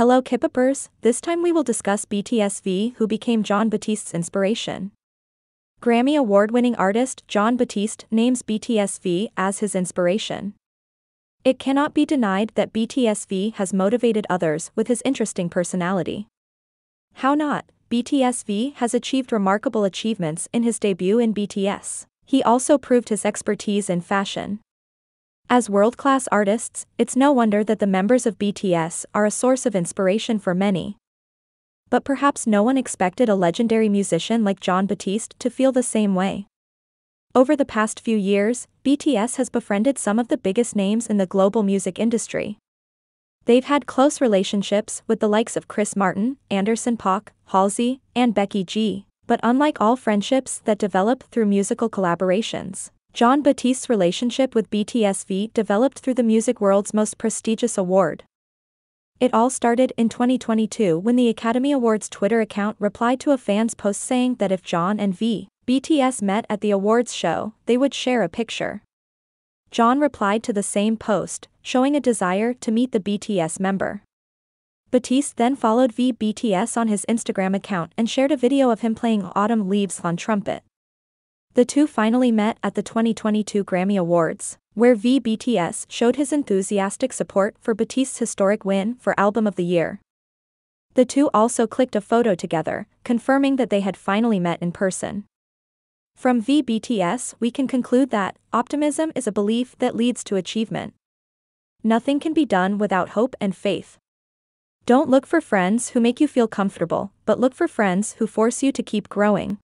Hello K-popers, this time we will discuss BTS V who became Jon Batiste's inspiration. Grammy award-winning artist Jon Batiste names BTS V as his inspiration. It cannot be denied that BTS V has motivated others with his interesting personality. How not, BTS V has achieved remarkable achievements in his debut in BTS. He also proved his expertise in fashion. As world-class artists, it's no wonder that the members of BTS are a source of inspiration for many. But perhaps no one expected a legendary musician like Jon Batiste to feel the same way. Over the past few years, BTS has befriended some of the biggest names in the global music industry. They've had close relationships with the likes of Chris Martin, Anderson .Paak, Halsey, and Becky G, but unlike all friendships that develop through musical collaborations, Jon Batiste's relationship with BTSV developed through the music world's most prestigious award. It all started in 2022 when the Academy Awards Twitter account replied to a fan's post saying that if Jon and V, BTS met at the awards show, they would share a picture. Jon replied to the same post, showing a desire to meet the BTS member. Batiste then followed V BTS on his Instagram account and shared a video of him playing Autumn Leaves on trumpet. The two finally met at the 2022 Grammy Awards, where VBTS showed his enthusiastic support for Batiste's historic win for Album of the Year. The two also clicked a photo together, confirming that they had finally met in person. From VBTS, we can conclude that optimism is a belief that leads to achievement. Nothing can be done without hope and faith. Don't look for friends who make you feel comfortable, but look for friends who force you to keep growing.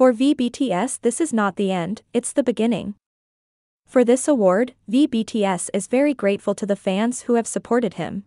For VBTS this is not the end, it's the beginning. For this award, VBTS is very grateful to the fans who have supported him.